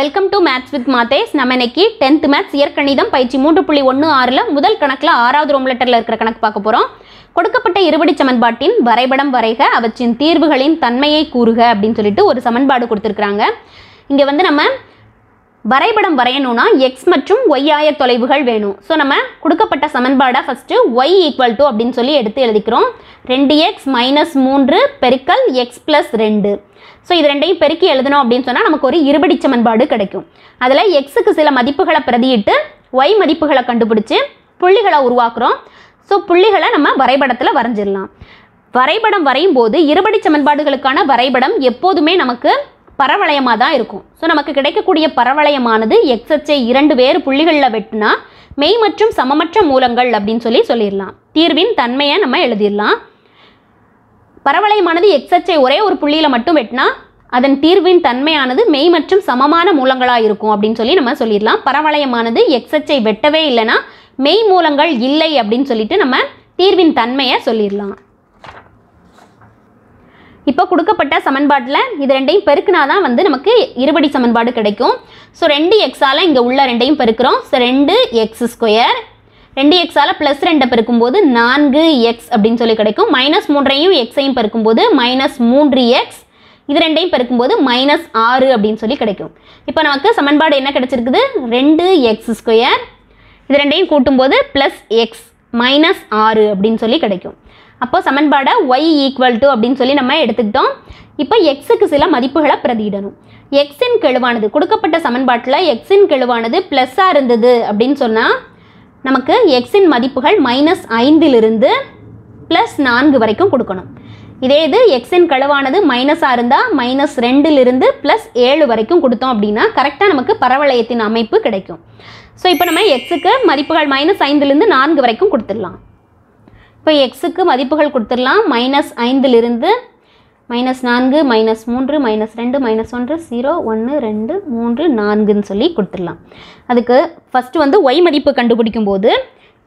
Welcome to maths with Mathes நம்ம இன்னைக்கு tenth maths இயற்கணிதம் பயிற்சி மூன்று புள்ளி ஒன்று ஆறில் முதல் கணக்கில் ஆறாவது ரோம் லெட்டரில் இருக்கிற கணக்கு பார்க்க போகிறோம் கொடுக்கப்பட்ட இருபடி சமன்பாட்டின் வரைபடம் வரைக அவற்றின் தீர்வுகளின் தன்மையை கூறுக அப்படின்னு சொல்லிட்டு ஒரு சமன்பாடு கொடுத்துருக்குறாங்க. இங்கே வந்து நம்ம வரைபடம் வரையணும்னா எக்ஸ் மற்றும் ஒய் ஆய தொலைவுகள் வேணும். ஸோ நம்ம கொடுக்கப்பட்ட சமன்பாடை ஃபஸ்ட்டு ஒய் ஈக்குவல் டு அப்படின்னு சொல்லி எடுத்து எழுதிக்கிறோம். ரெண்டு எக்ஸ் மைனஸ் மூன்று பெருக்கல் எக்ஸ் ப்ளஸ் ரெண்டு. ஸோ இது ரெண்டையும் பெருக்கி எழுதணும் அப்படின்னு சொன்னால் நமக்கு ஒரு இருபடி சமன்பாடு கிடைக்கும். அதில் எக்ஸுக்கு சில மதிப்புகளை பிரதியிட்டு ஒய் மதிப்புகளை கண்டுபிடிச்சி புள்ளிகளை உருவாக்குறோம். ஸோ புள்ளிகளை நம்ம வரைபடத்தில் வரைஞ்சிடலாம். வரைபடம் வரையும் போது இருபடி சமன்பாடுகளுக்கான வரைபடம் எப்போதுமே நமக்கு பரவளையமாக தான் இருக்கும். ஸோ நமக்கு கிடைக்கக்கூடிய பரவளையமானது எக்ஸ்எச்சை இரண்டு வேறு புள்ளிகளில் வெட்டினா மெய் மற்றும் சமமற்ற மூலங்கள் அப்படின்னு சொல்லி சொல்லிடலாம். தீர்வின் தன்மையை நம்ம எழுதிடலாம். பரவளையமானது எக்ஸ்எச்சை ஒரே ஒரு புள்ளியில் மட்டும் வெட்டினா அதன் தீர்வின் தன்மையானது மெய் மற்றும் சமமான மூலங்களாக இருக்கும் அப்படின்னு சொல்லி நம்ம சொல்லிடலாம். பரவளையமானது எக்ஸ்எச்சை வெட்டவே இல்லைன்னா மெய் மூலங்கள் இல்லை அப்படின்னு சொல்லிட்டு நம்ம தீர்வின் தன்மையை சொல்லிடலாம். இப்போ கொடுக்கப்பட்ட சமன்பாட்டில் இது ரெண்டையும் பெருக்குனா தான் வந்து நமக்கு இருபடி சமன்பாடு கிடைக்கும். ஸோ ரெண்டு எக்ஸால் இங்கே உள்ள ரெண்டையும் பெருக்கிறோம். ஸோ ரெண்டு எக்ஸ் ஸ்கொயர் ரெண்டு எக்ஸால் ப்ளஸ் ரெண்டை பெருக்கும்போது நான்கு எக்ஸ் அப்படின்னு சொல்லி கிடைக்கும். மைனஸ் மூன்றையும் எக்ஸையும் பெருக்கும்போது மைனஸ் மூன்று எக்ஸ் இது ரெண்டையும் பெருக்கும்போது மைனஸ் ஆறு அப்படின்னு சொல்லி கிடைக்கும். இப்போ நமக்கு சமன்பாடு என்ன கிடைச்சிருக்குது? ரெண்டு எக்ஸ் ஸ்கொயர் இது ரெண்டையும் கூட்டும்போது ப்ளஸ் எக்ஸ் மைனஸ் ஆறு அப்படின்னு சொல்லி கிடைக்கும். அப்போ சமன்பாடை ஒய் ஈக்குவல் டு அப்படின்னு சொல்லி நம்ம எடுத்துக்கிட்டோம். இப்போ எக்ஸுக்கு சில மதிப்புகளை பிரதியிடணும். எக்ஸின் கெழுவானது கொடுக்கப்பட்ட சமன்பாட்டில் எக்ஸின் கெழுவானது ப்ளஸ்ஸாக இருந்தது அப்படின்னு சொன்னால் நமக்கு எக்ஸின் மதிப்புகள் மைனஸ் ஐந்திலிருந்து ப்ளஸ் நான்கு வரைக்கும் கொடுக்கணும். இதே இது எக்ஸின் கழுவானது மைனஸாக இருந்தால் மைனஸ் ரெண்டிலிருந்து ப்ளஸ் ஏழு வரைக்கும் கொடுத்தோம் அப்படின்னா கரெக்டாக நமக்கு பரவளையத்தின் அமைப்பு கிடைக்கும். ஸோ இப்போ நம்ம எக்ஸுக்கு மதிப்புகள் மைனஸ் ஐந்துலேருந்து நான்கு வரைக்கும் கொடுத்துடலாம். இப்போ எக்ஸுக்கு மதிப்புகள் கொடுத்துடலாம். மைனஸ் ஐந்திலிருந்து மைனஸ் நான்கு மைனஸ் மூன்று மைனஸ் ரெண்டு மைனஸ் ஒன்று ஜீரோ ஒன்று ரெண்டு மூன்று நான்குன்னு சொல்லி கொடுத்துடலாம். அதுக்கு ஃபஸ்ட்டு வந்து ஒய் மதிப்பு கண்டுபிடிக்கும் போது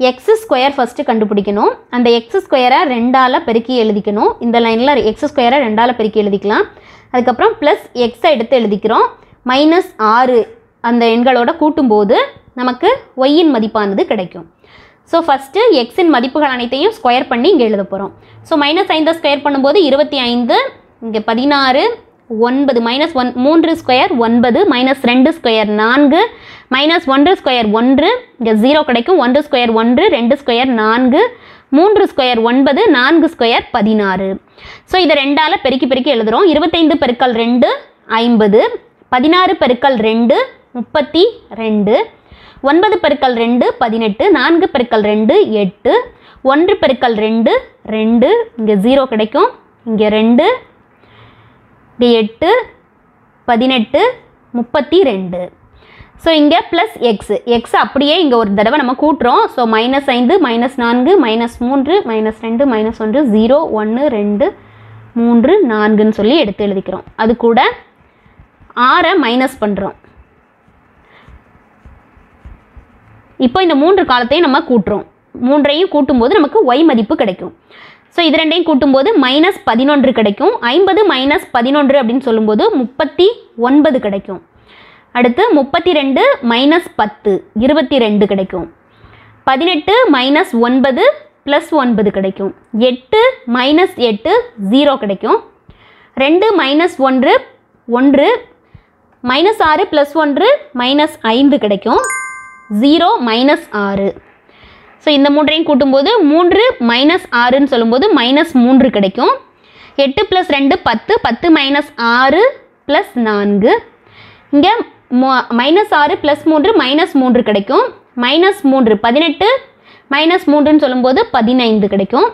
எக்ஸ் ஸ்கொயர் ஃபஸ்ட்டு கண்டுபிடிக்கணும். அந்த எக்ஸ் ஸ்கொயரை ரெண்டால் பெருக்கி எழுதிக்கணும். இந்த லைனில் எக்ஸ் ஸ்கொயரை ரெண்டால் பெருக்கி எழுதிக்கலாம். அதுக்கப்புறம் ப்ளஸ் எக்ஸை எடுத்து எழுதிக்கிறோம். மைனஸ் ஆறு அந்த எண்களோட கூட்டும்போது நமக்கு ஒய்யின் மதிப்பானது கிடைக்கும். ஸோ ஃபஸ்ட்டு எக்ஸின் மதிப்புகள் அனைத்தையும் ஸ்கொயர் பண்ணி இங்கே எழுத போகிறோம் ஸோ மைனஸ் ஐந்தை ஸ்கொயர் பண்ணும்போது இருபத்தி ஐந்து இங்கே பதினாறு ஒன்பது மைனஸ் ஒன் மூன்று ஸ்கொயர் ஒன்பது மைனஸ் ரெண்டு ஸ்கொயர் நான்கு மைனஸ் ஒன்று ஸ்கொயர் ஒன்று இங்கே ஜீரோ கிடைக்கும். ஒன்று ஸ்கொயர் ஒன்று ரெண்டு ஸ்கொயர் நான்கு மூன்று ஸ்கொயர் ஒன்பது நான்கு ஸ்கொயர் பதினாறு. ஸோ இதை ரெண்டால் பெருக்கி பெருக்கி எழுதுகிறோம் இருபத்தைந்து பெருக்கல் ரெண்டு ஐம்பது பதினாறு பெருக்கல் ரெண்டு முப்பத்தி ரெண்டு. ஒன்பது பெருக்கல் ரெண்டு பதினெட்டு. நான்கு பெருக்கல் ரெண்டு எட்டு. ஒன்று பெருக்கல் ரெண்டு ரெண்டு. இங்கே ஜீரோ கிடைக்கும். இங்கே ரெண்டு. இங்கே எட்டு. பதினெட்டு. முப்பத்தி ரெண்டு ஸோ இங்கே ப்ளஸ் எக்ஸ் எக்ஸ் அப்படியே இங்கே ஒரு தடவை நம்ம கூட்டுறோம். ஸோ மைனஸ் ஐந்து மைனஸ் நான்கு மைனஸ் மூன்று மைனஸ் ரெண்டு மைனஸ் ஒன்று ஜீரோ ஒன்று ரெண்டு மூன்று நான்குன்னு சொல்லி எடுத்து எழுதிக்கிறோம். அது கூட ஆறை மைனஸ் பண்ணுறோம் இப்போ இந்த மூன்று காலத்தையும் நம்ம கூட்டுறோம். மூன்றையும் கூட்டும்போது நமக்கு ஒய் மதிப்பு கிடைக்கும். ஸோ இது ரெண்டையும் கூட்டும்போது மைனஸ் பதினொன்று கிடைக்கும். ஐம்பது மைனஸ் பதினொன்று அப்படின்னு சொல்லும்போது முப்பத்தி ஒன்பது கிடைக்கும். அடுத்து முப்பத்தி ரெண்டு மைனஸ் பத்து இருபத்தி ரெண்டு கிடைக்கும். பதினெட்டு மைனஸ் ஒன்பது ப்ளஸ் ஒன்பது கிடைக்கும். எட்டு மைனஸ் எட்டு ஜீரோ கிடைக்கும். ரெண்டு மைனஸ் ஒன்று ஒன்று. மைனஸ் ஆறு ப்ளஸ் ஒன்று மைனஸ் ஐந்து கிடைக்கும். ஜீரோ மைனஸ் ஆறு. ஸோ இந்த மூன்றையும் கூட்டும்போது மூன்று மைனஸ் ஆறுன்னு சொல்லும்போது மைனஸ் மூன்று கிடைக்கும். எட்டு ப்ளஸ் ரெண்டு பத்து பத்து மைனஸ் ஆறு ப்ளஸ் நான்கு. இங்கே மைனஸ் ஆறு ப்ளஸ் மூன்று மைனஸ் மூன்று கிடைக்கும். மைனஸ் மூன்று பதினெட்டு மைனஸ் மூன்றுன்னு சொல்லும்போது பதினைந்து கிடைக்கும்.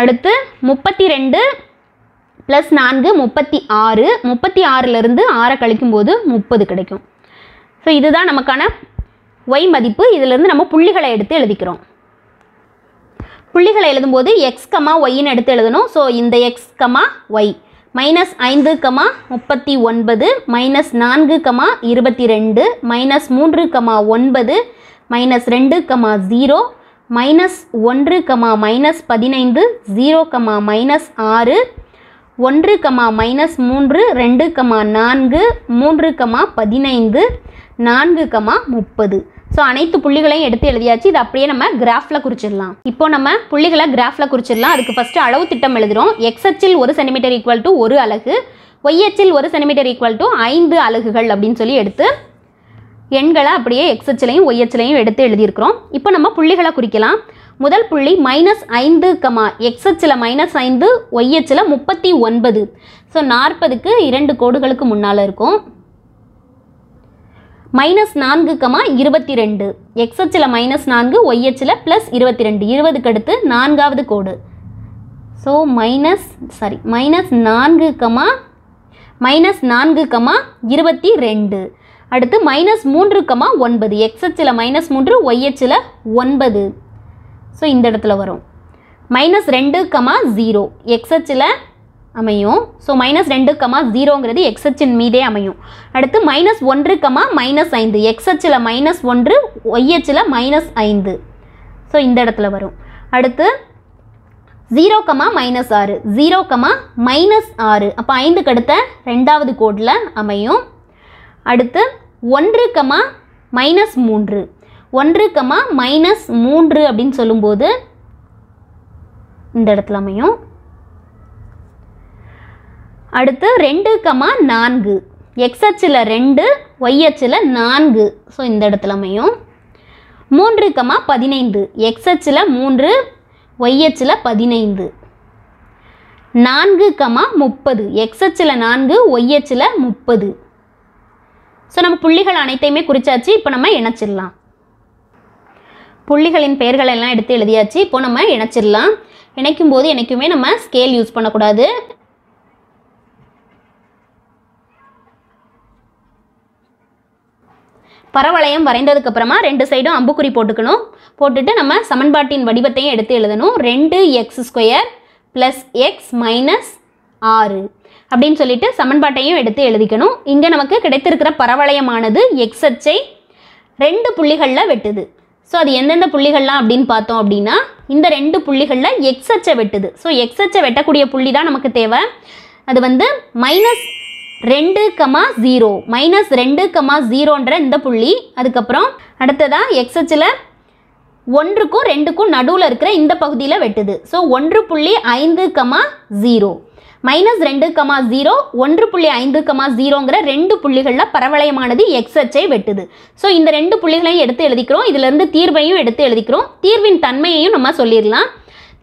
அடுத்து முப்பத்தி ரெண்டு ப்ளஸ் நான்கு முப்பத்தி ஆறு முப்பத்தி ஆறிலிருந்து ஆறை கழிக்கும்போது முப்பது கிடைக்கும். ஸோ இதுதான் நமக்கான ஒய் மதிப்பு இதிலிருந்து நம்ம புள்ளிகளை எடுத்து எழுதிக்கிறோம். புள்ளிகளை எழுதும்போது எக்ஸ் கமா ஒய்ன்னு எடுத்து எழுதணும். ஸோ இந்த எக்ஸ் கமா ஒய் மைனஸ் ஐந்து கமா முப்பத்தி ஒன்பது மைனஸ் நான்கு கமா இருபத்தி ரெண்டு மைனஸ் மூன்று கமா ஒன்பது மைனஸ் ரெண்டு கமா ஜீரோ மைனஸ் ஒன்று கமா மைனஸ் பதினைந்து ஜீரோ கமா மைனஸ் ஆறு ஒன்று கமா மைனஸ் மூன்று ரெண்டு கமா நான்கு மூன்று கமா பதினைந்து நான்கு கமா முப்பது. ஸோ அனைத்து புள்ளிகளையும் எடுத்து எழுதியாச்சு. இது அப்படியே நம்ம கிராஃபில் குறிச்சிடலாம். இப்போ நம்ம புள்ளிகளை கிராஃபில் குறிச்சிடலாம். அதுக்கு ஃபஸ்ட்டு அளவு திட்டம் எழுதுகிறோம் எக்ஸ் அச்சில் ஒரு சென்டிமீட்டர் ஈக்குவல் டு ஒரு அலகு. ஒய் அச்சில் ஒரு சென்டிமீட்டர் ஈக்குவல் டு ஐந்து அலகுகள் அப்படின்னு சொல்லி எடுத்து எண்களை அப்படியே எக்ஸ் அச்சிலையும் ஒய் அச்சிலையும் எடுத்து எழுதியிருக்கிறோம். இப்போ நம்ம புள்ளிகளை குறிக்கலாம். முதல் புள்ளி மைனஸ் ஐந்து கமா எக்ஸ் அச்சில் மைனஸ் ஐந்து ஒய் அச்சில் முப்பத்தி ஒன்பது. ஸோ நாற்பதுக்கு இரண்டு கோடுகளுக்கு முன்னால் இருக்கும். மைனஸ் நான்கு கமா இருபத்தி ரெண்டு எக்ஸ் அச்சில் மைனஸ் நான்கு ஒய் அச்சில் ப்ளஸ் இருபத்தி ரெண்டு இருபதுக்கு அடுத்து நான்காவது கோடு. ஸோ மைனஸ் சாரி மைனஸ் நான்கு கமா மைனஸ் நான்கு கமா இருபத்தி ரெண்டு அடுத்து மைனஸ் மூன்று கமா ஒன்பது. எக்ஸ் அச்சில் மைனஸ் மூன்று ஒய் அச்சில் ஒன்பது. ஸோ இந்த இடத்துல வரும். மைனஸ் ரெண்டு கமா ஜீரோ எக்ஸ் அச்சில் அமையும். ஸோ மைனஸ் ரெண்டு கமா ஜீரோங்கிறது எக்ஸ்எச்சின் மீதே அமையும். அடுத்து மைனஸ் ஒன்று கமா மைனஸ் ஐந்து. எக்ஸ்எச்சில் மைனஸ் ஒன்று ஒய்ஹெச்சில் மைனஸ் ஐந்து. ஸோ இந்த இடத்துல வரும். அடுத்து ஜீரோ கமா மைனஸ் ஆறு. ஜீரோ கமா மைனஸ் ஆறு. அப்போ ஐந்துக்கு அடுத்த ரெண்டாவது கோடில் அமையும். அடுத்து ஒன்று கமா மைனஸ் மூன்று. ஒன்று கமா மைனஸ் மூன்று அப்படின்னு சொல்லும்போது இந்த இடத்துல அமையும். அடுத்து ரெண்டு கமா நான்கு. எக்ஸ் அச்சில் ரெண்டு ஒய் அச்சில் நான்கு. ஸோ இந்த இடத்துல அமையும். மூன்று கமா பதினைந்து. எக்ஸ் அச்சில் மூன்று ஒய் அச்சில் பதினைந்து. நான்கு கமா முப்பது. எக்ஸ் அச்சில் நான்கு ஒய் அச்சில் முப்பது. ஸோ நம்ம புள்ளிகள் அனைத்தையுமே குறித்தாச்சு இப்போ நம்ம இணைச்சிடலாம். புள்ளிகளின் பெயர்கள் எல்லாம் எடுத்து எழுதியாச்சு. இப்போ நம்ம இணைச்சிடலாம். இணைக்கும் போது என்றைக்குமே நம்ம ஸ்கேல் யூஸ் பண்ணக்கூடாது. பரவளையம் வரைந்ததுக்கு அப்புறமா ரெண்டு சைடும் அம்புக்குறி போட்டுக்கணும். போட்டுட்டு நம்ம சமன்பாட்டின் வடிவத்தையும் எடுத்து எழுதணும். ரெண்டு x square plus x minus ஆறு அப்படின்னு சொல்லிட்டு சமன்பாட்டையும் எடுத்து எழுதிக்கணும். இங்கே நமக்கு கிடைத்திருக்கிற பரவளையமானது எக்ஸ் அச்சை ரெண்டு புள்ளிகளில் வெட்டுது. ஸோ அது எந்தெந்த புள்ளிகள்லாம் அப்படின்னு பார்த்தோம் அப்படின்னா இந்த ரெண்டு புள்ளிகளில் எக்ஸ் அச்சை வெட்டுது. ஸோ எக்ஸ் அச்சை வெட்டக்கூடிய புள்ளி தான் நமக்கு தேவை. அது வந்து மைனஸ் ரெண்டு கமா ஜீரோ மைனஸ் ரெண்டு கமா ஜீரோன்ற இந்த புள்ளி. அதுக்கப்புறம் அடுத்ததாக எக்ஸ்எச்சில் ஒன்றுக்கும் ரெண்டுக்கும் நடுவில் இருக்கிற இந்த பகுதியில் வெட்டுது. ஸோ ஒன்று புள்ளி ஐந்து கமா ஜீரோ மைனஸ் ரெண்டு கமா ஜீரோ ஒன்று புள்ளி ஐந்து கமா ஜீரோங்கிற ரெண்டு புள்ளிகளில் பரவளையமானது எக்ஸ்எச்சை வெட்டுது. ஸோ இந்த ரெண்டு புள்ளிகளையும் எடுத்து எழுதிக்கிறோம். இதிலிருந்து தீர்வையும் எடுத்து எழுதிக்கிறோம். தீர்வின் தன்மையையும் நம்ம சொல்லிடலாம்.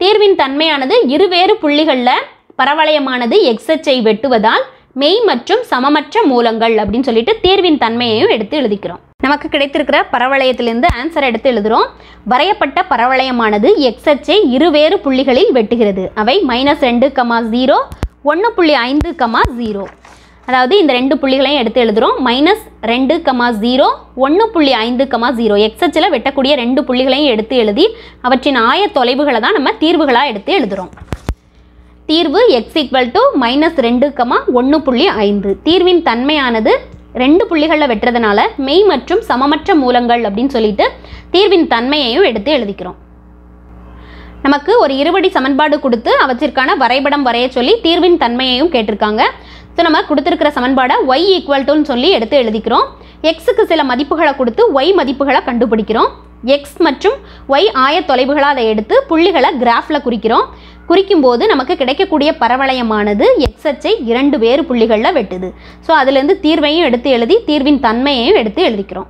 தீர்வின் தன்மையானது இருவேறு புள்ளிகளில் பரவளையமானது எக்ஸ்எச்சை வெட்டுவதால் மெய் மற்றும் சமமற்ற மூலங்கள் அப்படின்னு சொல்லிட்டு தேர்வின் தன்மையையும் எடுத்து எழுதிக்கிறோம். நமக்கு கிடைத்திருக்கிற பரவளையத்திலிருந்து ஆன்சர் எடுத்து எழுதுகிறோம் வரையப்பட்ட பரவளையமானது எக்ஸ்எச்சை இருவேறு புள்ளிகளில் வெட்டுகிறது. அவை மைனஸ் ரெண்டு கமா ஜீரோ ஒன்று புள்ளி ஐந்து கமா ஜீரோ அதாவது இந்த ரெண்டு புள்ளிகளையும் எடுத்து எழுதுகிறோம் மைனஸ் ரெண்டு கமா ஜீரோ ஒன்று புள்ளி ஐந்து கமா ஜீரோ எக்ஸ்எச்சில் வெட்டக்கூடிய ரெண்டு புள்ளிகளையும் எடுத்து எழுதி அவற்றின் ஆய தொலைவுகளை தான் நம்ம தீர்வுகளாக எடுத்து எழுதுகிறோம் தீர்வு எக்ஸ் ஈக்குவல் டு மைனஸ் ரெண்டு கமா ஒன்று புள்ளி ஐந்து. தீர்வின் தன்மையானது ரெண்டு புள்ளிகளில் வெட்டுறதுனால மெய் மற்றும் சமமற்ற மூலங்கள் அப்படின்னு சொல்லிட்டு தீர்வின் தன்மையையும் எடுத்து எழுதிக்கிறோம். நமக்கு ஒரு இருபடி சமன்பாடு கொடுத்து அவற்றிற்கான வரைபடம் வரைய சொல்லி தீர்வின் தன்மையையும் கேட்டிருக்காங்க. ஸோ நம்ம கொடுத்துருக்கிற சமன்பாடை ஒய் ஈக்குவல் டுன்னு சொல்லி எடுத்து எழுதிக்கிறோம். எக்ஸுக்கு சில மதிப்புகளை கொடுத்து ஒய் மதிப்புகளை கண்டுபிடிக்கிறோம். எக்ஸ் மற்றும் ஒய் ஆய தொலைவுகளை அதை எடுத்து புள்ளிகளை கிராஃபில் குறிக்கிறோம். குறிக்கும் போது நமக்கு கிடைக்கக்கூடிய பரவளையமானது எக்ஸ் அச்சை இரண்டு வேறு புள்ளிகளில் வெட்டுது. ஸோ அதுலேருந்து தீர்வையும் எடுத்து எழுதி தீர்வின் தன்மையையும் எடுத்து எழுதிக்கிறோம்.